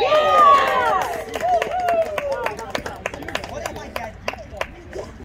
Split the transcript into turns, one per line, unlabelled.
Yeah.